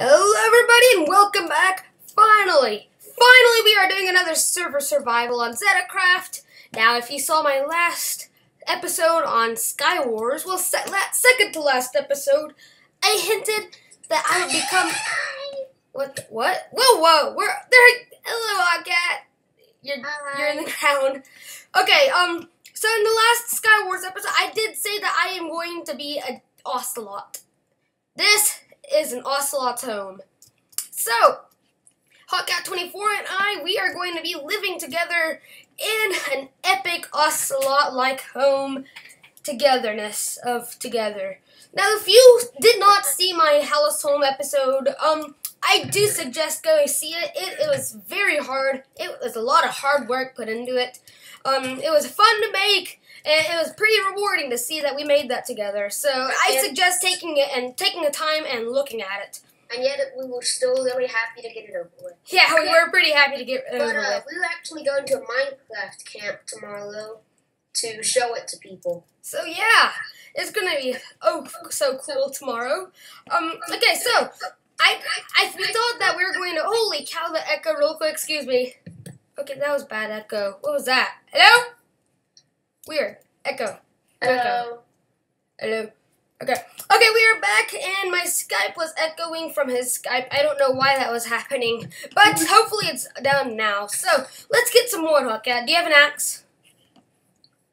Hello, everybody, and welcome back. Finally, finally, we are doing another server survival on Zetacraft. Now, if you saw my last episode on Sky Wars, well, se second to last episode, I hinted that I would become. What? What? Whoa, whoa! Where? There. Hello, cat. You're you're in the ground. Okay. Um. So in the last Sky Wars episode, I did say that I am going to be an ocelot. This is an ocelot's home. So, Hotcat24 and I, we are going to be living together in an epic ocelot-like home togetherness of together. Now, if you did not see my Hallis Home episode, um, I do suggest going see it. it. It was very hard. It was a lot of hard work put into it. Um, it was fun to make, and it was pretty rewarding to see that we made that together. So I suggest taking it and taking the time and looking at it. And yet we were still really happy to get it over with. Yeah, we were pretty happy to get it but, over uh, with. We were actually going to a Minecraft camp tomorrow, to show it to people. So yeah, it's gonna be oh so cool tomorrow. Um, okay, so I I thought that we were going to holy cow the echo real quick. Excuse me. Okay, that was bad echo. What was that? Hello? Weird. Echo. Hello. Hello. Okay. Okay, we are back, and my Skype was echoing from his Skype. I don't know why that was happening, but hopefully it's down now. So, let's get some more, Hotcat. Do you have an axe?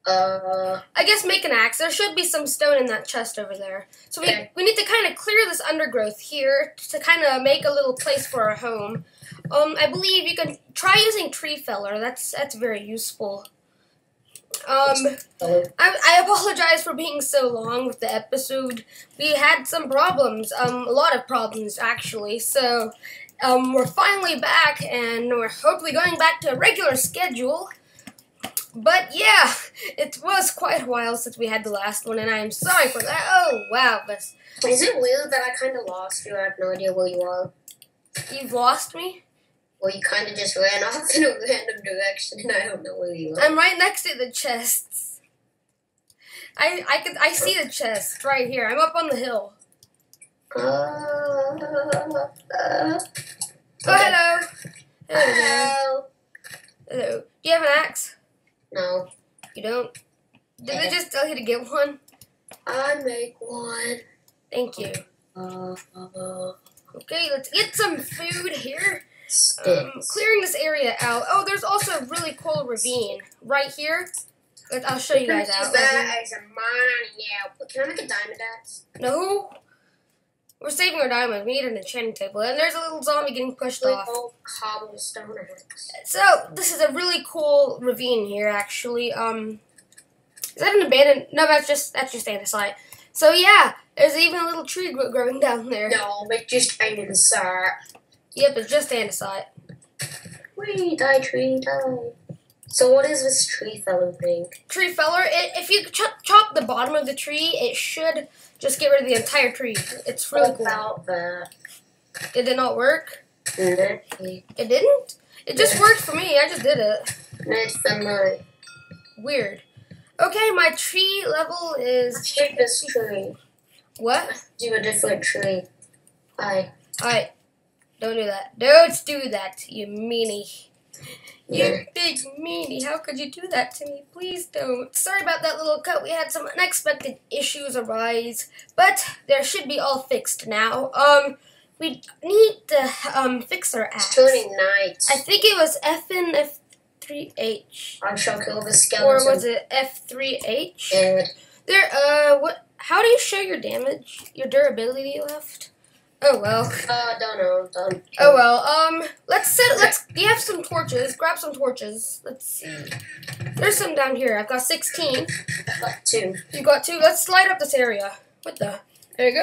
Uh, I guess make an axe. There should be some stone in that chest over there. So we, Okay. we need to kind of clear this undergrowth here to kind of make a little place for our home. Um, I believe you can try using tree feller. That's that's very useful. Um. I, I apologize for being so long with the episode. We had some problems, um, a lot of problems actually. So, um, we're finally back, and we're hopefully going back to a regular schedule. But yeah, it was quite a while since we had the last one, and I am sorry for that. Oh wow, Is it weird that I kind of lost you? I have no idea where you are. you've lost me. Well, you kind of just ran off in a random direction, and I don't know where you are. I'm right next to the chests. I I could I see the chest right here. I'm up on the hill. Uh, uh, Oh hello. Hello. there. hello. Hello. Do you have an axe? No, You don't? Did they just tell you to get one? I make one. Thank you. Uh, uh, Okay, let's get some food here. Um, clearing this area out. Oh, there's also a really cool ravine right here. I'll show you guys out. That as a mine, yeah. Can I make a diamond axe? No. We're saving our diamonds. We need an enchanting table. And there's a little zombie getting pushed Like off. cobblestone axe. So, this is a really cool ravine here, actually. Um, is that an abandoned? No, that's just that's just andesite. So yeah, there's even a little tree growing down there. No, but just inside. Yep, it's just andesite. Tree, die, tree, die. So what is this tree feller thing? Tree feller. It, if you chop, chop the bottom of the tree, it should just get rid of the entire tree. It's really What cool. about that? Did it not work? Netty. It didn't. It just worked for me. I just did it. For my Weird. Okay, my tree level is Check this tree. what? Do a different tree. I I. Don't do that. Don't do that, you meanie. You Yeah. big meanie. How could you do that to me? Please don't. Sorry about that little cut. We had some unexpected issues arise, but there should be all fixed now. Um, we need to um fix our it's turning night. I think it was F and F3H. I shall kill the Or was it F3H? And There, uh, what? How do you show your damage, your durability left? Oh well. uh, don't know. Don't. Oh well. Um, let's set. Let's. You have some torches. Grab some torches. Let's see. There's some down here. I've got 16. Got two. You got two. Let's light up this area. What the? There you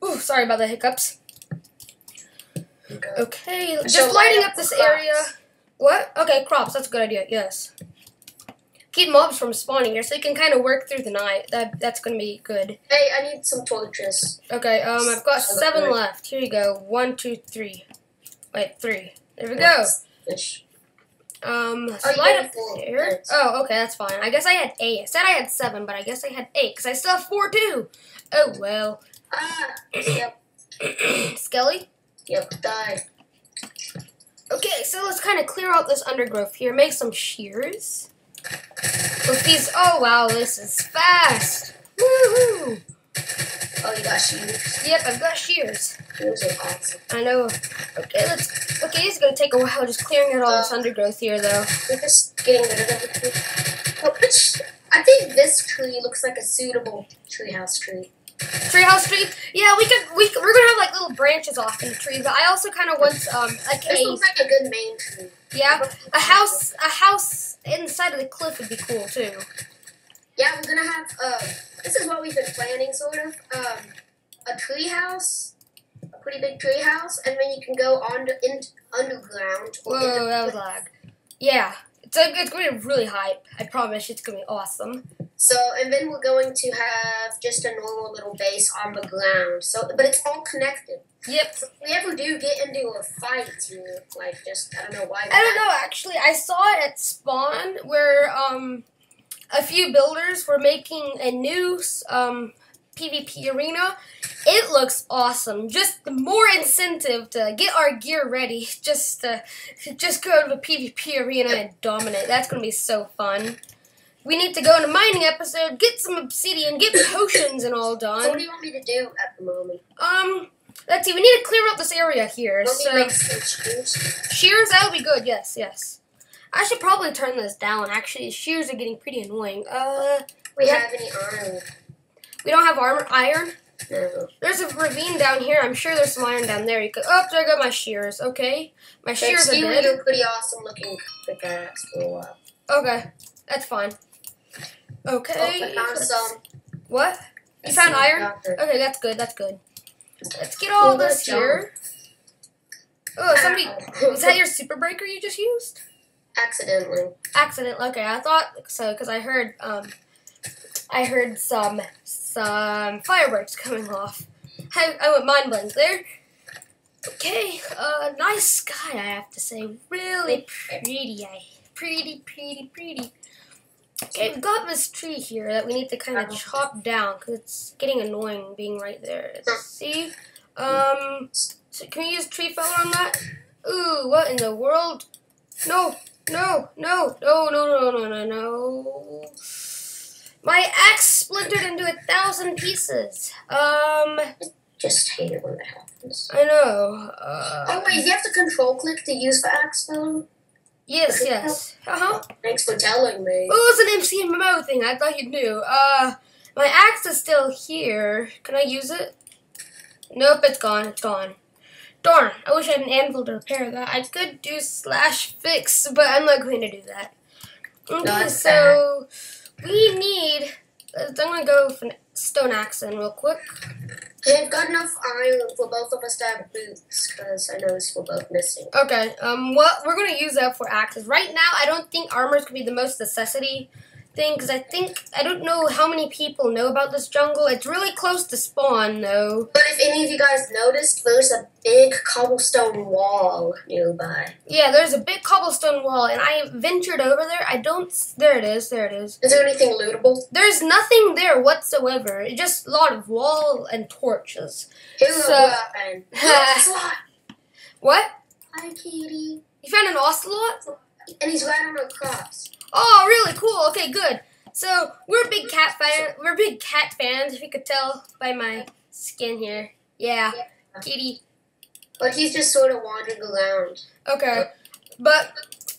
go. Ooh, sorry about the hiccups. Okay. Okay, So just lighting light up this area. What? Okay, crops. That's a good idea. Yes. Keep mobs from spawning here, so you can kind of work through the night. That that's gonna be good. Hey, I need some torches. Okay. Um, I've got seven left. Here you go. One, two, three. Wait, three. There we go. Fish. Um, Oh, got up four. here. Oh, okay, that's fine. I guess I had eight. I said I had seven, but I guess I had eight because I still have four too. Oh well. Ah, yep. Skelly, Yep, die. Okay, so let's kind of clear out this undergrowth here. Make some shears. With these, oh wow, this is fast. Woohoo! Oh, you got shears. Yep, I've got shears. Shears are awesome. I know. Okay, let's. Okay, it's gonna take a while just clearing out all this uh, undergrowth here, though. We're just getting rid of everything. Oh, which, I think this tree looks like a suitable treehouse tree. Treehouse tree. Yeah, we could. We we're gonna have like little branches off in the tree, but I also kind of want um like This a looks like a good main tree. yeah a house a house inside of the cliff would be cool too. Yeah, we're gonna have. Uh, this is what we've been planning, sort of. Um, a tree house, a pretty big tree house, and then you can go on in underground. or in Whoa, the- that was lag. Yeah, it's it's gonna be really hype. I promise it's gonna be awesome. So, and then we're going to have just a normal little base on the ground. So, but it's all connected. Yep. So if we ever do get into a fight here, like just I don't know why. I don't know actually. I saw it at Spawn where um a few builders were making a new um PvP arena. It looks awesome. Just more incentive to get our gear ready. Just to just go to the PvP arena and dominate. That's gonna be so fun. We need to go in a mining episode, get some obsidian, get potions and all done. So, what do you want me to do at the moment? Um, let's see. We need to clear out this area here. Want me So some shears? shears, that would be good. Yes, yes. I should probably turn this down. Actually, shears are getting pretty annoying. Uh, We Yeah. have any iron? we don't have armor iron. No. There's a ravine down here. I'm sure there's some iron down there. You could. Oh, there go my shears. Okay, my shears Thanks, are dead. pretty awesome looking pickaxe for a while. Okay, that's fine. Okay. Oh, some. What? You I found iron? Okay, that's good. That's good. Let's get all this here. Oh, somebody. Was that your super breaker you just used? Accidentally. accident. Okay, I thought so because I heard um, I heard some some fireworks coming off. I, I went mind blank there. Okay, uh, nice sky. I have to say, really pretty. I pretty, pretty, pretty. Okay, we've got this tree here that we need to kind of chop down because it's getting annoying being right there. Let's see. Um, so can we use tree feller on that? Ooh, what in the world? No, no, no, no, no, no, no, no, no. My axe splintered into a thousand pieces. Um, Just hate it when that happens. I know. Uh, Oh wait, you have to control click to use the axe fellow? Yes, yes. Uh huh. Thanks for telling me. What was an MCMMO thing? I thought you knew. Uh, my axe is still here. Can I use it? Nope, it's gone. It's gone. Darn, I wish I had an anvil to repair that. I could do slash fix, but I'm not going to do that. Okay, so we need. I'm gonna go for an stone axe in real quick. I've got enough iron for both of us to have boots, because I noticed we're both missing. Okay, um, well, we're gonna use that for axes. Right now, I don't think armor's gonna be the most necessity thing, because I think, I don't know how many people know about this jungle. It's really close to spawn, though. But if any of you guys noticed, there's a big cobblestone wall nearby. Yeah, there's a big cobblestone wall, and I ventured over there. I don't, there it is, there it is. Is there anything lootable? There's nothing there whatsoever. It's just a lot of wall and torches. Here's So- a weapon. Slot. What? Hi, kitty. You found an ocelot? And he's right on a cross. Oh, really cool. Okay, good. So we're big cat fan. We're big cat fans. If you could tell by my skin here. Yeah, kitty. But he's just sort of wandering around. Okay, but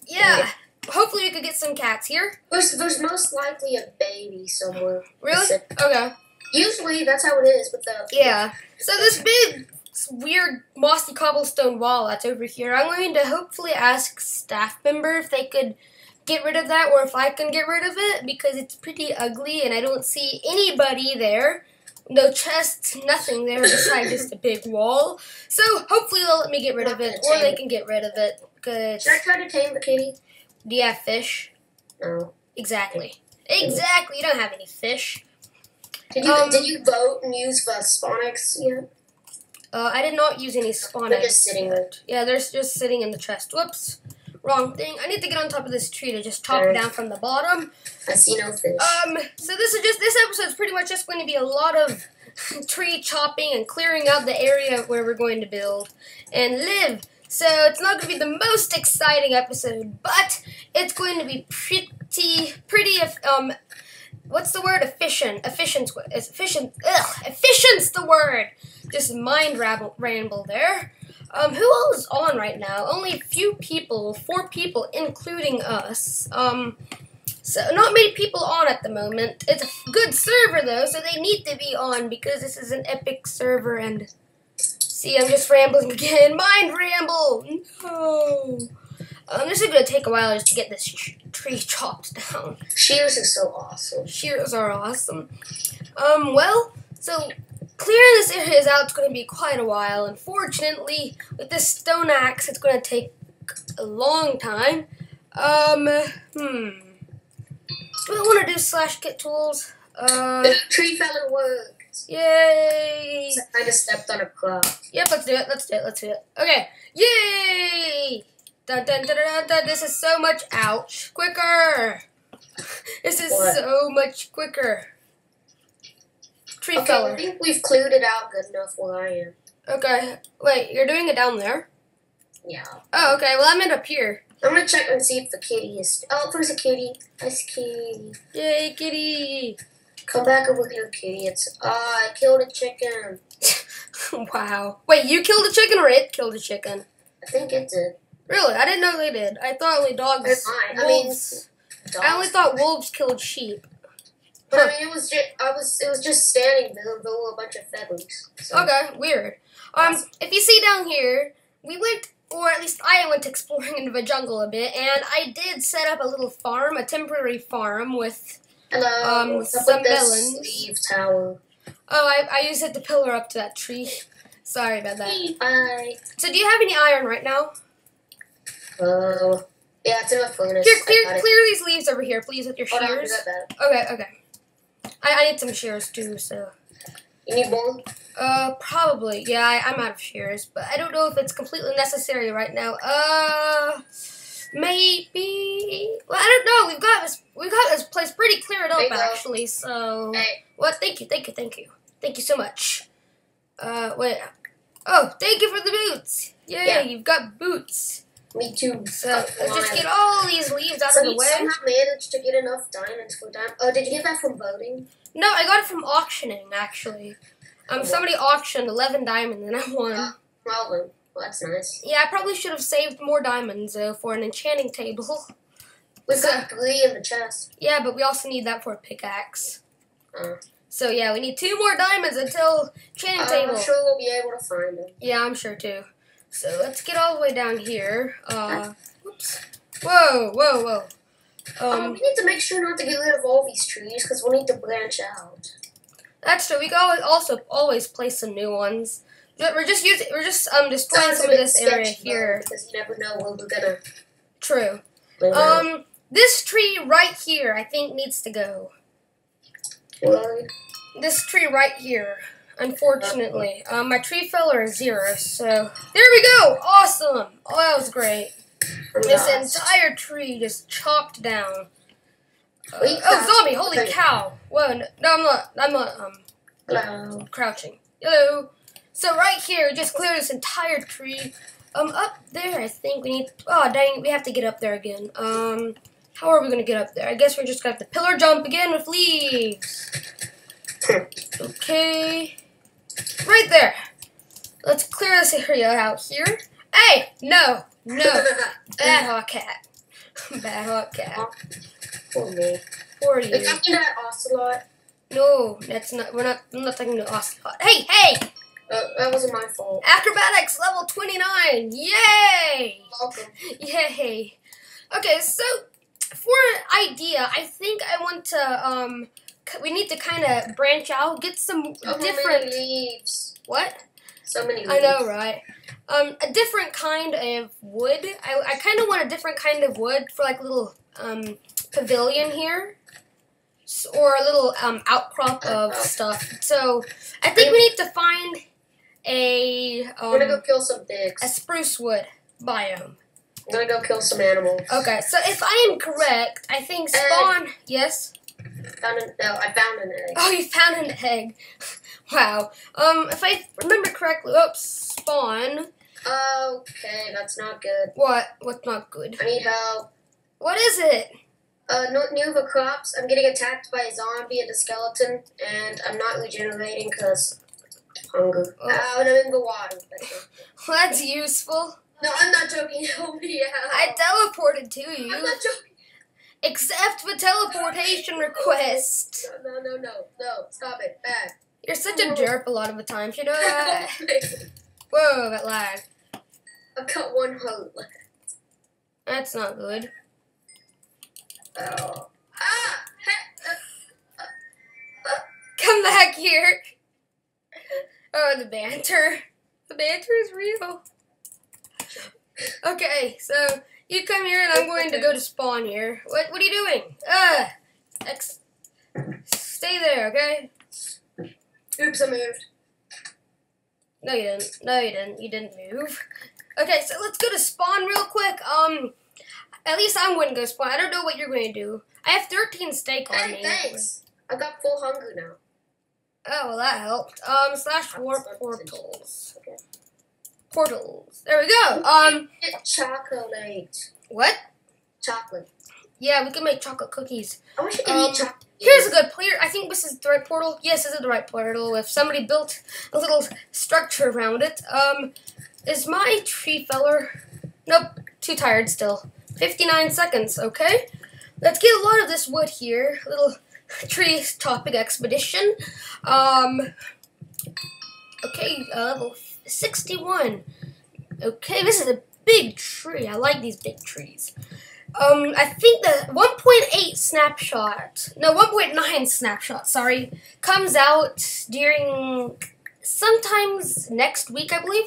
yeah. Hopefully we could get some cats here. There's, there's most likely a baby somewhere. Really? Okay. Usually that's how it is with the. Yeah. So this big weird mossy cobblestone wall that's over here. I'm going to hopefully ask staff member if they could get rid of that or if I can get rid of it because it's pretty ugly and I don't see anybody there. No chests, nothing there besides just a big wall. So hopefully they'll let me get rid of it or they can get rid of it because Should I try to tame the kitty? do you have fish? No. Exactly. Exactly. You don't have any fish. Did you Um, did you vote and use the spawn eggs yet? Uh, I did not use any spawn They're just sitting there. Yeah, they're just sitting in the chest. Whoops. Wrong thing. I need to get on top of this tree to just chop it down from the bottom. I see no fish. Um, so this is just this episode is pretty much just going to be a lot of tree chopping and clearing out the area where we're going to build and live. So it's not going to be the most exciting episode, but it's going to be pretty, pretty, um, what's the word? Efficient. Efficient. Efficient. Ugh. Efficient's the word. Just mind ramble, ramble there. Um, who all is on right now? Only a few people, four people, including us. Um, so not many people on at the moment. It's a good server though, so they need to be on because this is an epic server. And see, I'm just rambling again. Mind ramble. No. Um, this is gonna take a while just to get this tree chopped down. Shears is so awesome. Shears are awesome. Um, well, so clearing this area is out it's going to be quite a while. Unfortunately, with this stone axe, it's going to take a long time. Um, hmm. Do I want to do slash kit tools? Uh, the tree feller works. Yay! I just stepped on a cloud. Yep, let's do it. Let's do it. Let's do it. Okay. Yay! Dun, dun, dun, dun, dun. This is so much. Ouch. Quicker. This is what? so much quicker. Okay. I think we've cleared it out good enough where I am. Okay. Wait, you're doing it down there? Yeah. Oh, okay. Well, I'm in up here. I'm gonna check and see if the kitty is. Oh, there's a kitty. Nice kitty. Yay, kitty. Come back over here, kitty. It's. Ah, uh, I killed a chicken. wow. Wait, you killed a chicken or it killed a chicken? I think it did. Really? I didn't know they did. I thought only dogs. I mean, wolves. I only thought wolves killed sheep. But I mean, it was just I was it was just standing there with a bunch of feathers. So. Okay, weird. Um, if you see down here, we went or at least I went exploring into the jungle a bit, and I did set up a little farm, a temporary farm with Hello, um, some melons. Leaf tower. Oh, I, I used it to pillar up to that tree. Sorry about that. Bye. So, do you have any iron right now? Uh, yeah, it's in my furnace. Here, clear, clear these leaves over here, please, with your shears. Okay, okay. I, I need some shears too, so. You need more? Uh, probably. Yeah, I, am out of shears, but I don't know if it's completely necessary right now. Uh, maybe. Well, I don't know. We've got this. We've got this place pretty cleared up actually. So, hey. well, thank you, thank you, thank you, thank you so much. Uh, wait. Oh, thank you for the boots. Yay, yeah. you've got boots. Me too. So let's just get all these leaves out so of the way. somehow managed to get enough diamonds for diamond. Oh, did you get that from voting? No, I got it from auctioning actually. Um, somebody auctioned 11 diamonds and I won. Uh, well, well, that's nice. Yeah, I probably should have saved more diamonds uh, for an enchanting table. We've so, got three in the chest. Yeah, but we also need that for a pickaxe. Uh, so yeah, we need two more diamonds until enchanting uh, table. I'm sure we'll be able to find them. Yeah, I'm sure too. So let's get all the way down here. Uh, oops. Whoa, whoa, whoa. Um, um, we need to make sure not to get rid of all these trees because we'll need to branch out. That's true. We can also always place some new ones. We're just using. We're just um destroying some of this area here because you never know when we're gonna. True. Um, this tree right here, I think, needs to go. What? This tree right here. Unfortunately, um, my tree feller is zero. So there we go. Awesome. Oh, that was great. This entire tree just chopped down. Uh, oh, zombie! Holy cow! Whoa! No, no, I'm not. I'm not. Um, Hello. crouching. Hello. So right here, just clear this entire tree. Um, up there, I think we need. Oh, dang! We have to get up there again. Um, how are we gonna get up there? I guess we're just gonna have to pillar jump again with leaves. okay. Right there. Let's clear this area out here. Hey! No! No! Bad hot cat. Bad hot cat. For me. For you. You talking to Ocelot? No, that's not. We're not. I'm not talking to Ocelot. Hey, hey! Uh, that wasn't my fault. Acrobatics level 29. Yay! Welcome. Yay. Okay, so for an idea, I think I want to um we need to kind of branch out, get some so different leaves. What? So many. Leaves. I know, right? Um, a different kind of wood. I, I kind of want a different kind of wood for like a little um pavilion here, or a little um outcrop of stuff. So I think we need to find a. Um, I'm gonna go kill some pigs. A spruce wood biome. I'm gonna go kill some animals. Okay, so if I am correct, I think spawn. yes. Found an, no, I found an egg. Oh, you found an egg. wow. Um, if I remember correctly, oops, spawn. Okay, that's not good. What? What's not good? I need help. What is it? Uh, no, Nuva Crops. I'm getting attacked by a zombie and a skeleton, and I'm not regenerating because hunger. Oh. Oh, and I'm in the water. Well, that's useful. No, I'm not joking. Help me out. I teleported to I'm you. not joking. Accept the teleportation request. No, no, no, no, no. Stop it. Bad. You're such a derp a lot of the times, you know that? Whoa, that lag. I've got one heart left. That's not good. Oh. Ah! Uh, Come back here. Oh, the banter. The banter is real. Okay, so you come here and I'm going to go to spawn here. What what are you doing? Uh X Stay there, okay? Oops, I moved. No you didn't. No you didn't. You didn't move. Okay, so let's go to spawn real quick. Um at least I'm going to go spawn. I don't know what you're going to do. I have 13 steak on Hey, me. thanks. I got full hunger now. Oh, well, that helped. Um, slash warp portals. Portals. There we go. Um, chocolate. what? Chocolate. Yeah, we can make chocolate cookies. I wish I could Um, eat chocolate. Here's a good player. I think this is the right portal. Yes, this is the right portal. If somebody built a little structure around it. Um, is my tree feller? Nope, too tired still. 59 seconds, okay? Let's get a lot of this wood here. Little tree topic expedition. Um, okay, uh, level 61. Okay, this is a big tree. I like these big trees. Um, I think the 1.8 snapshot, no, 1.9 snapshot, sorry, comes out during sometimes next week, I believe.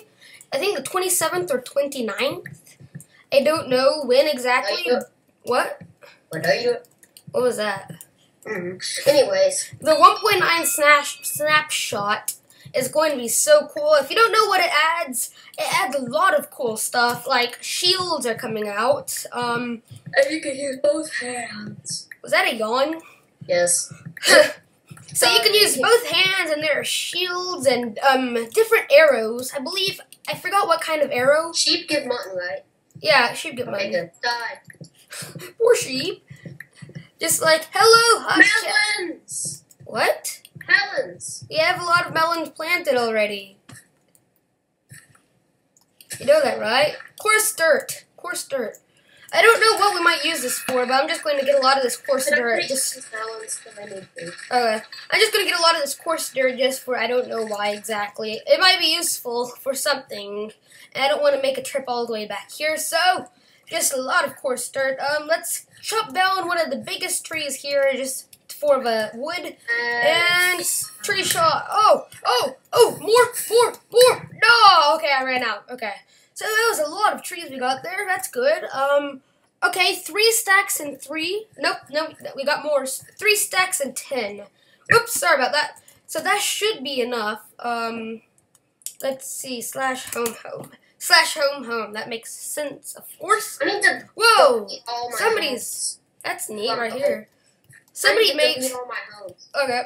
I think the 27th or 29th. I don't know when exactly. What? What are you? What was that? Mm. Anyways, The 1.9 snap- snapshot is going to be so cool. If you don't know what it adds, it adds a lot of cool stuff. Like shields are coming out. Um, and you can use both hands. was that a yawn? Yes. So you can use both hands, and there are shields and um different arrows. I believe I forgot what kind of arrow. Sheep give mutton, right? Yeah, sheep get Okay, mine. Die. Poor sheep. Just like hello, hush. Melons. What? Melons. We have a lot of melons planted already. You know that, right? Coarse dirt. Coarse dirt. I don't know what we might use this for, but I'm just going to get a lot of this coarse dirt. put Just melons I need food? okay. I'm just going to get a lot of this coarse dirt just for I don't know why exactly. It might be useful for something. And I don't want to make a trip all the way back here, so just a lot of coarse dirt. Um, let's chop down one of the biggest trees here, just for the wood. And tree shot. Oh, oh, oh, more, more, more. No, okay, I ran out. Okay. So that was a lot of trees we got there. That's good. Um, okay, three stacks and three. Nope, nope, we got more. Three stacks and ten. Oops, sorry about that. So that should be enough. Um, let's see. Slash home home. Slash home home. That makes sense, of course. I need to Whoa, somebody's- that's neat right here. Somebody made. delete all my homes. Okay.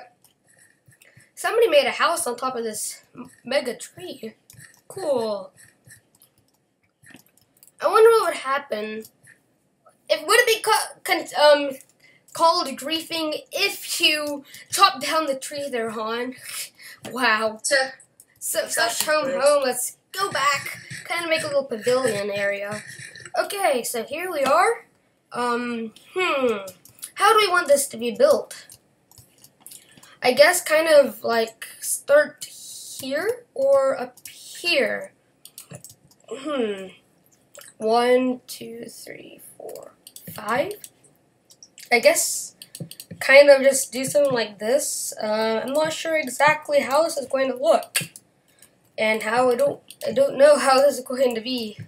Somebody made a house on top of this mega tree. Cool. I wonder what would happen. If would it be con- um called griefing if you chop down the tree they're on? Wow. To So slash home home. Let's go back. Kind of make a little pavilion area. Okay, so here we are. Um, hmm. How do we want this to be built? I guess kind of like start here or up here. Hmm. One, two, three, four, five. I guess kind of just do something like this. Uh, I'm not sure exactly how this is going to look, and how I don't I don't know how this is going to be.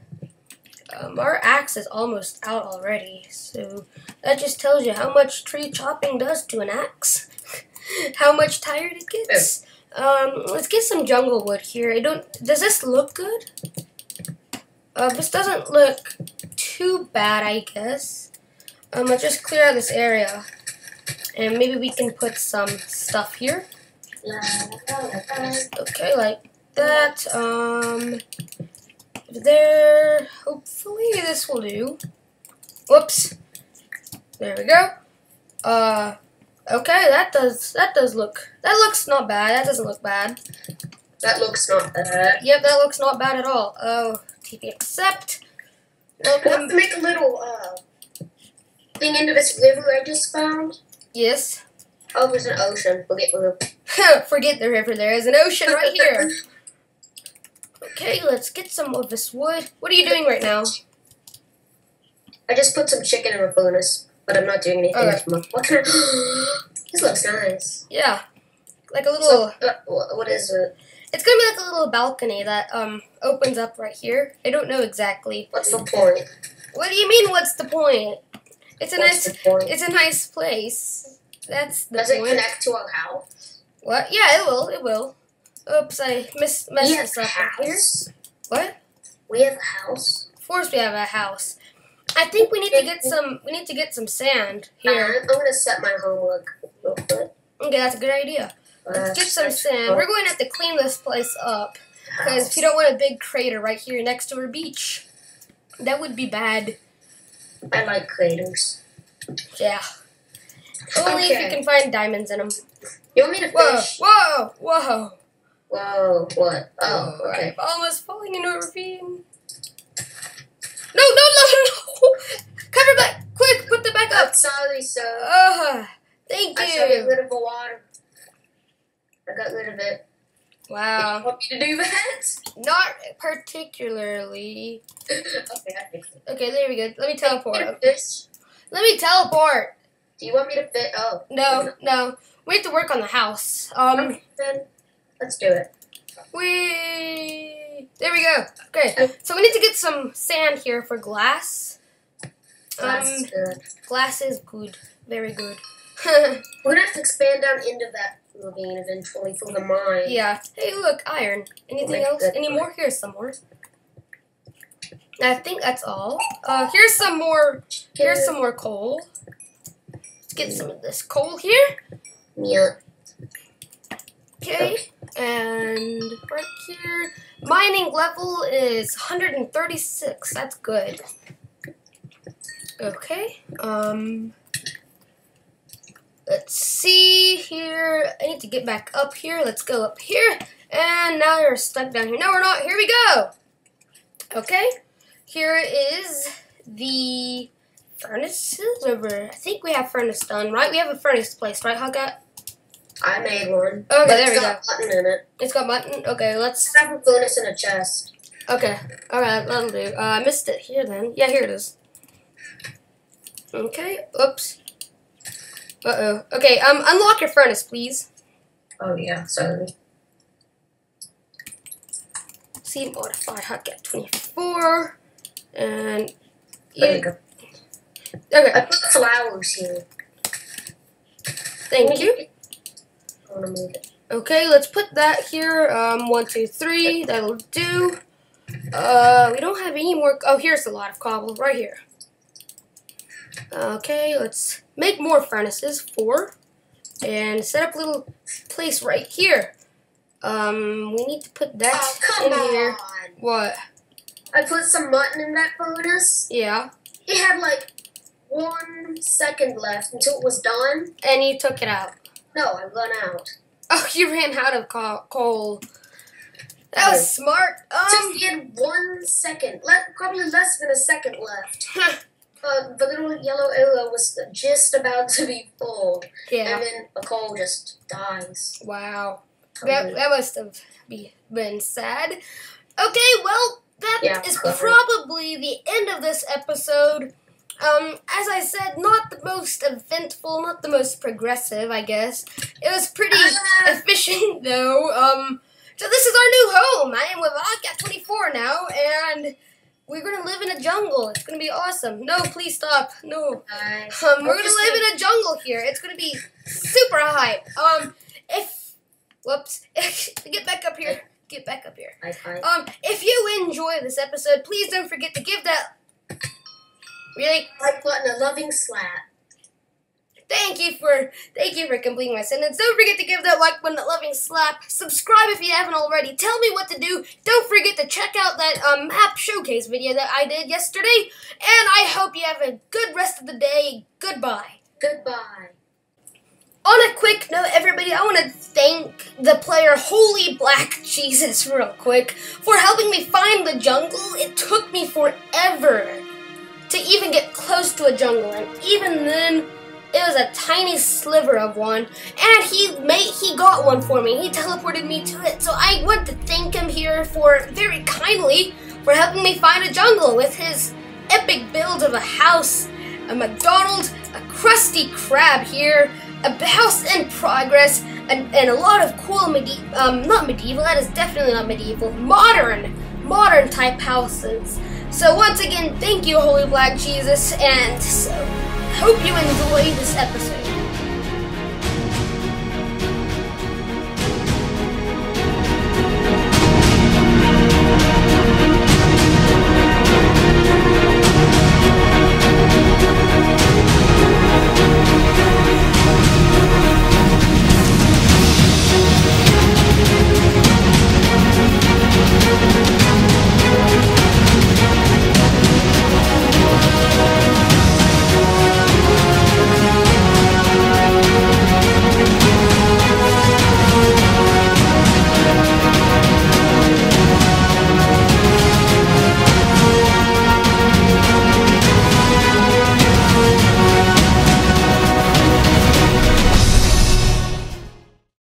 Um, our axe is almost out already, so that just tells you how much tree chopping does to an axe. how much tired it gets. Um, let's get some jungle wood here. I don't. Does this look good? Uh, this doesn't look too bad, I guess. Um, let's just clear out this area. And maybe we can put some stuff here. Okay, like that. Um, there. Hopefully this will do. Whoops. There we go. Uh, okay, that does that does look that looks not bad. That doesn't look bad. That looks not bad. Yep, that looks not bad at all. Oh, TP accept. I have Welcome. to make a little uh thing into this river I just found. Yes. Oh, there's an ocean. Forget river. Forget the river. There is an ocean right here. Okay, let's get some of this wood. What are you doing right now? I just put some chicken in a furnace, but I'm not doing anything. My- What kind of? this looks nice. Yeah, like a little. Uh, what is it? It's gonna be like a little balcony that um opens up right here. I don't know exactly. What's the point? What do you mean? What's the point? It's a What's nice. the point? It's a nice place. That's the Does it connect to our house? What? Yeah, it will. It will. Oops, I miss messed we this up here. house. What? We have a house. Of course, we have a house. I think we need to get some. We need to get some sand Here, here. I'm gonna set my homework real quick. Okay, that's a good idea. Uh, Let's get some sand. We're going to have to clean this place up because house. you don't want a big crater right here next to our beach. That would be bad. I like craters. Yeah. Only if you can find diamonds in them. You want me to fish? Whoa! Whoa! Whoa, what? Oh, okay. I'm almost falling into a ravine. No! No! No! No! Cover back! Quick! Put the back up. I'm sorry, sir. Uh, thank you! I shall get rid of the water. I got rid of it. Wow. You want me to do that? Not particularly. okay, I fixed it. Okay, there we go. Let me teleport. Want me to fish? Let me teleport. Do you want me to fit? Oh, No, no. We have to work on the house. Um, then let's do it. we. There we go. Okay, so we need to get some sand here for glass. Um, good. glass is good. Very good. We're gonna have to expand down into that ravine eventually through the mine. yeah. Hey, look, iron. Anything else? Any more? Here's some more. I think that's all. Uh, here's some more. Here's some more coal. Let's get some of this coal here. Yeah. Okay, and right here, mining level is 136. That's good. Okay, um, let's see here. I need to get back up here. Let's go up here, and now you're stuck down here. No, we're not. Here we go. Okay, here is the furnaces over. I think we have furnace done, right? We have a furnace placed, right, Hotcat? I made one. Okay, But there it's we got a button in it. It's got button. Okay, let's. I have a bonus in a chest. Okay, all right, that'll do. Uh, I missed it here then. Yeah, here it is. Okay. Oops. Uh oh. Okay. Um, unlock your furnace, please. Oh yeah, sorry. See modify Hotcat twenty four, and There you go. Okay. I put flowers here. Thank you. I wanna move it. Okay, let's put that here. Um, one, two, three. That'll do. Uh, we don't have any more. Oh, here's a lot of cobble right here. Okay, let's make more furnaces. Four, and set up a little place right here. Um, we need to put that Oh come in on! here. What? I put some mutton in that furnace. Yeah, It had like one second left until it was done. and you took it out. No, I run out. Oh, you ran out of coal. That was smart. Um, Just had one second. Le- probably less than a second left. Uh, the little yellow arrow was just about to be full, yeah. and then the coal just dies. Wow. That, that must have be, been sad. Okay, well, that Yeah, is probably the end of this episode. Um, as I said, not the most eventful, not the most progressive, I guess. It was pretty Ah. efficient, though. Um, so this is our new home. I am with Hotcat 24 now, and we're gonna live in a jungle. It's gonna be awesome. No, please stop. No. Um, we're gonna live in a jungle here. It's gonna be super hype. Um, if whoops, get back up here. Get back up here. Um, if you enjoy this episode, please don't forget to give that really Like button a loving slap. Thank you for thank you for completing my sentence. Don't forget to give that like button a loving slap. Subscribe if you haven't already. Tell me what to do. Don't forget to check out that um, map showcase video that I did yesterday. And I hope you have a good rest of the day. Goodbye. Goodbye. On a quick note, everybody, I want to thank the player Holy Black Jesus real quick for helping me find the jungle. It took me forever to even get close to a jungle, and even then, it was a tiny sliver of one. And he made he got one for me. He teleported me to it, so I want to thank him here for very kindly for helping me find a jungle with his epic build of a house, a McDonald's, a Krusty Krab here a house in progress, and, and a lot of cool medieval, um, not medieval, that is definitely not medieval, modern, modern type houses. So once again, thank you, Holy Black Jesus, and so hope you enjoy this episode.